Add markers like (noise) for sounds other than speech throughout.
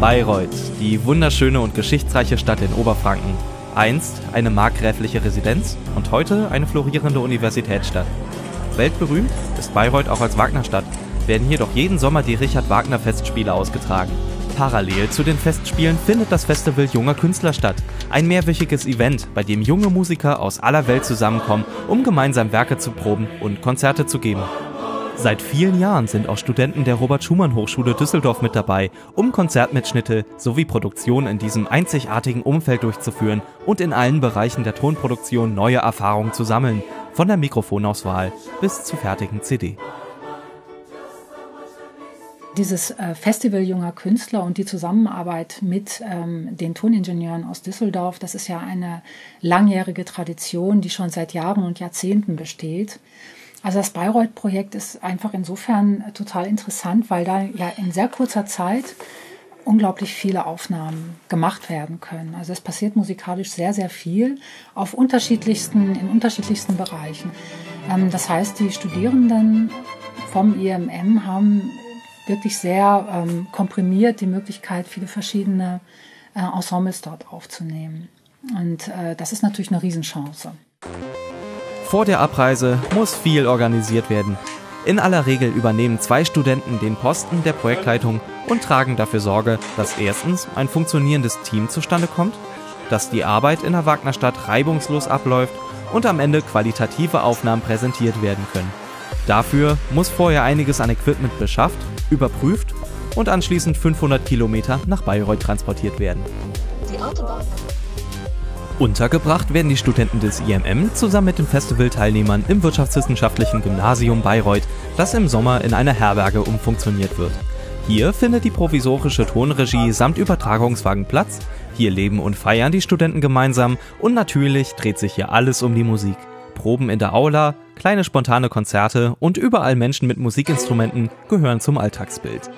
Bayreuth, die wunderschöne und geschichtsreiche Stadt in Oberfranken. Einst eine markgräfliche Residenz und heute eine florierende Universitätsstadt. Weltberühmt ist Bayreuth auch als Wagnerstadt, werden jedoch jeden Sommer die Richard Wagner Festspiele ausgetragen. Parallel zu den Festspielen findet das Festival Junger Künstler statt, ein mehrwöchiges Event, bei dem junge Musiker aus aller Welt zusammenkommen, um gemeinsam Werke zu proben und Konzerte zu geben. Seit vielen Jahren sind auch Studenten der Robert Schumann Hochschule Düsseldorf mit dabei, um Konzertmitschnitte sowie Produktionen in diesem einzigartigen Umfeld durchzuführen und in allen Bereichen der Tonproduktion neue Erfahrungen zu sammeln, von der Mikrofonauswahl bis zur fertigen CD. Dieses äh, Festival junger Künstler und die Zusammenarbeit mit ähm, den Toningenieuren aus Düsseldorf, das ist ja eine langjährige Tradition, die schon seit Jahren und Jahrzehnten besteht. Also das Bayreuth-Projekt ist einfach insofern total interessant, weil da ja in sehr kurzer Zeit unglaublich viele Aufnahmen gemacht werden können. Also es passiert musikalisch sehr, sehr viel auf unterschiedlichsten, in unterschiedlichsten Bereichen. Ähm, das heißt, die Studierenden vom IMM haben wirklich sehr ähm, komprimiert die Möglichkeit, viele verschiedene äh, Ensembles dort aufzunehmen. Und äh, das ist natürlich eine Riesenchance. Vor der Abreise muss viel organisiert werden. In aller Regel übernehmen zwei Studenten den Posten der Projektleitung und tragen dafür Sorge, dass erstens ein funktionierendes Team zustande kommt, dass die Arbeit in der Wagnerstadt reibungslos abläuft und am Ende qualitative Aufnahmen präsentiert werden können. Dafür muss vorher einiges an Equipment beschafft, überprüft und anschließend 500 Kilometer nach Bayreuth transportiert werden. Die Autobahn. Untergebracht werden die Studenten des IMM zusammen mit den Festivalteilnehmern im Wirtschaftswissenschaftlichen Gymnasium Bayreuth, das im Sommer in einer Herberge umfunktioniert wird. Hier findet die provisorische Tonregie samt Übertragungswagen Platz, hier leben und feiern die Studenten gemeinsam und natürlich dreht sich hier alles um die Musik. Proben in der Aula, kleine spontane Konzerte und überall Menschen mit Musikinstrumenten gehören zum Alltagsbild.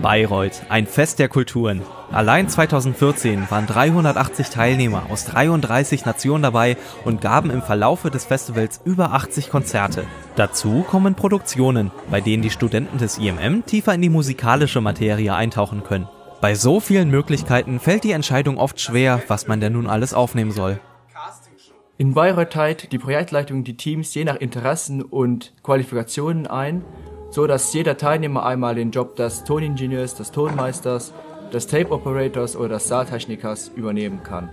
Bayreuth, ein Fest der Kulturen. Allein 2014 waren 380 Teilnehmer aus 33 Nationen dabei und gaben im Verlaufe des Festivals über 80 Konzerte. Dazu kommen Produktionen, bei denen die Studenten des IMM tiefer in die musikalische Materie eintauchen können. Bei so vielen Möglichkeiten fällt die Entscheidung oft schwer, was man denn nun alles aufnehmen soll. In Bayreuth teilt die Projektleitung die Teams je nach Interessen und Qualifikationen ein so dass jeder Teilnehmer einmal den Job des Toningenieurs, des Tonmeisters, des Tape Operators oder des Saaltechnikers übernehmen kann.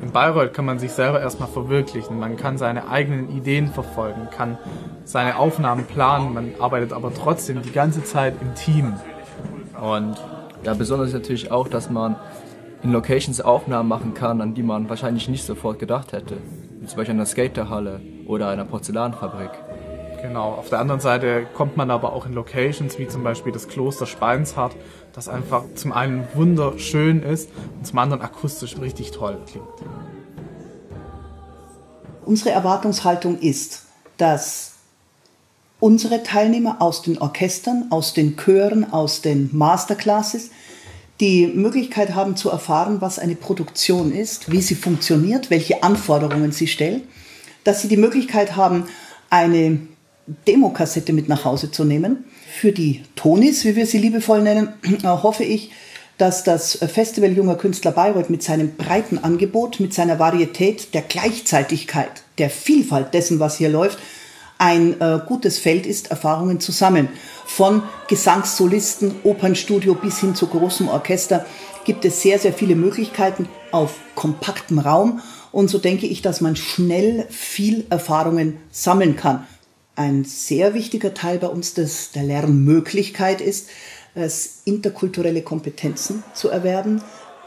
In Bayreuth kann man sich selber erstmal verwirklichen. Man kann seine eigenen Ideen verfolgen, kann seine Aufnahmen planen, man arbeitet aber trotzdem die ganze Zeit im Team. Und ja, besonders ist natürlich auch, dass man in Locations Aufnahmen machen kann, an die man wahrscheinlich nicht sofort gedacht hätte. Wie zum Beispiel an der Skaterhalle oder einer Porzellanfabrik. Genau, auf der anderen Seite kommt man aber auch in Locations wie zum Beispiel das Kloster Speinshardt, das einfach zum einen wunderschön ist und zum anderen akustisch richtig toll klingt. Unsere Erwartungshaltung ist, dass unsere Teilnehmer aus den Orchestern, aus den Chören, aus den Masterclasses die Möglichkeit haben zu erfahren, was eine Produktion ist, wie sie funktioniert, welche Anforderungen sie stellt, dass sie die Möglichkeit haben, eine Demokassette mit nach Hause zu nehmen. Für die Tonis, wie wir sie liebevoll nennen, (clears throat) hoffe ich, dass das Festival Junger Künstler Bayreuth mit seinem breiten Angebot, mit seiner Varietät, der Gleichzeitigkeit, der Vielfalt dessen, was hier läuft, ein äh, gutes Feld ist, Erfahrungen zu sammeln. Von Gesangssolisten, Opernstudio bis hin zu großem Orchester gibt es sehr, sehr viele Möglichkeiten auf kompaktem Raum. Und so denke ich, dass man schnell viel Erfahrungen sammeln kann ein sehr wichtiger Teil bei uns des, der Lernmöglichkeit ist, es interkulturelle Kompetenzen zu erwerben,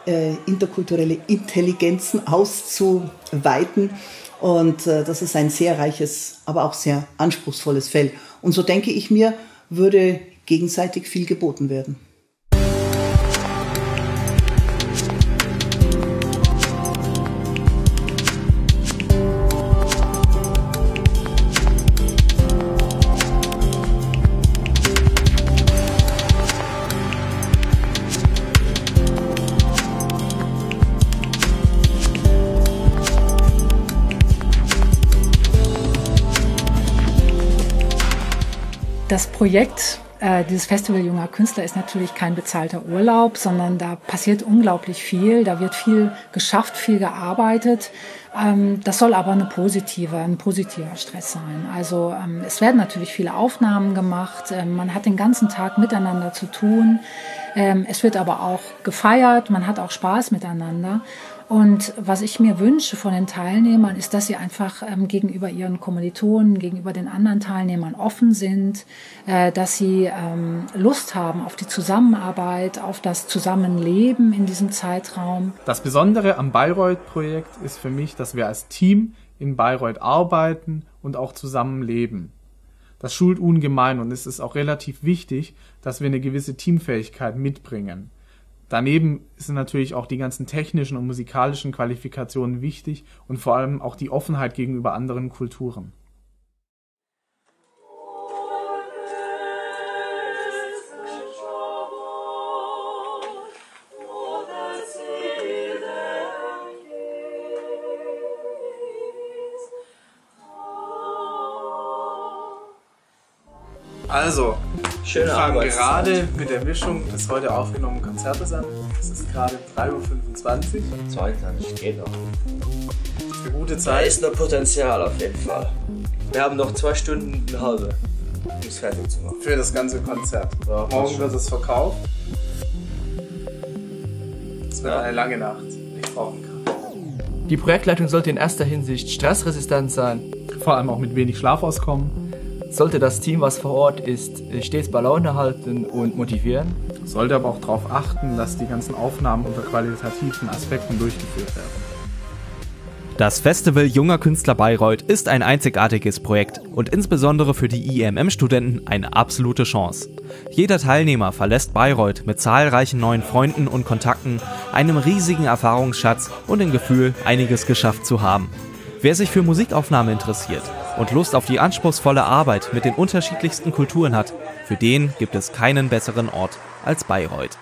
äh, interkulturelle Intelligenzen auszuweiten. Und äh, das ist ein sehr reiches, aber auch sehr anspruchsvolles Feld. Und so denke ich mir, würde gegenseitig viel geboten werden. Das Projekt Äh, dieses Festival junger Künstler ist natürlich kein bezahlter Urlaub, sondern da passiert unglaublich viel. Da wird viel geschafft, viel gearbeitet. Ähm, das soll aber eine positive, ein positiver Stress sein. Also ähm, es werden natürlich viele Aufnahmen gemacht. Ähm, man hat den ganzen Tag miteinander zu tun. Ähm, es wird aber auch gefeiert. Man hat auch Spaß miteinander. Und was ich mir wünsche von den Teilnehmern, ist, dass sie einfach ähm, gegenüber ihren Kommilitonen, gegenüber den anderen Teilnehmern offen sind, äh, dass sie ähm, Lust haben auf die Zusammenarbeit, auf das Zusammenleben in diesem Zeitraum. Das Besondere am Bayreuth-Projekt ist für mich, dass wir als Team in Bayreuth arbeiten und auch zusammenleben. Das schult ungemein und es ist auch relativ wichtig, dass wir eine gewisse Teamfähigkeit mitbringen. Daneben sind natürlich auch die ganzen technischen und musikalischen Qualifikationen wichtig und vor allem auch die Offenheit gegenüber anderen Kulturen. Also, Schöne wir fangen gerade mit der Mischung des heute aufgenommenen Konzertes an. Es ist gerade 3.25 Uhr. 22 geht noch. Das ist eine gute Zeit. Da ist noch Potenzial auf jeden Fall. Wir haben noch zwei Stunden eine halbe, um es fertig zu machen. Für das ganze Konzert. Ja, Morgen wird es verkauft. Es wird ja. eine lange Nacht. Ich brauche kann. Die Projektleitung sollte in erster Hinsicht stressresistent sein. Vor allem auch mit wenig Schlaf auskommen sollte das Team, was vor Ort ist, stets bei Laune halten und motivieren. Sollte aber auch darauf achten, dass die ganzen Aufnahmen unter qualitativen Aspekten durchgeführt werden. Das Festival Junger Künstler Bayreuth ist ein einzigartiges Projekt und insbesondere für die IMM-Studenten eine absolute Chance. Jeder Teilnehmer verlässt Bayreuth mit zahlreichen neuen Freunden und Kontakten, einem riesigen Erfahrungsschatz und dem Gefühl, einiges geschafft zu haben. Wer sich für Musikaufnahme interessiert, und Lust auf die anspruchsvolle Arbeit mit den unterschiedlichsten Kulturen hat, für den gibt es keinen besseren Ort als Bayreuth.